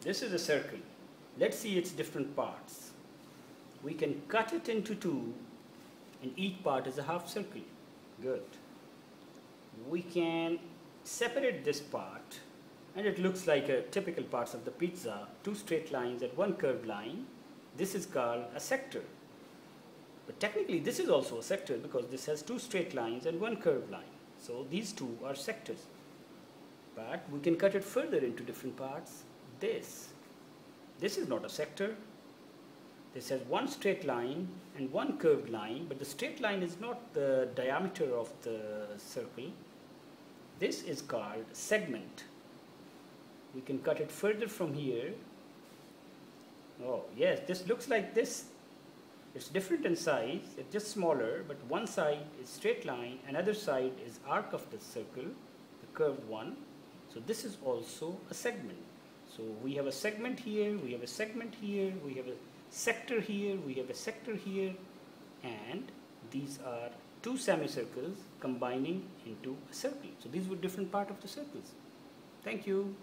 This is a circle. Let's see its different parts. We can cut it into two and each part is a half circle. Good. We can separate this part and it looks like a typical parts of the pizza, two straight lines and one curved line. This is called a sector. But technically this is also a sector because this has two straight lines and one curved line. So these two are sectors. We can cut it further into different parts. This, this is not a sector. This has one straight line and one curved line, but the straight line is not the diameter of the circle. This is called segment. We can cut it further from here. Oh, yes, this looks like this. It's different in size, it's just smaller, but one side is straight line, another side is arc of the circle, the curved one. So this is also a segment. So we have a segment here, we have a segment here, we have a sector here, we have a sector here, and these are two semicircles combining into a circle. So these were different part of the circles. Thank you.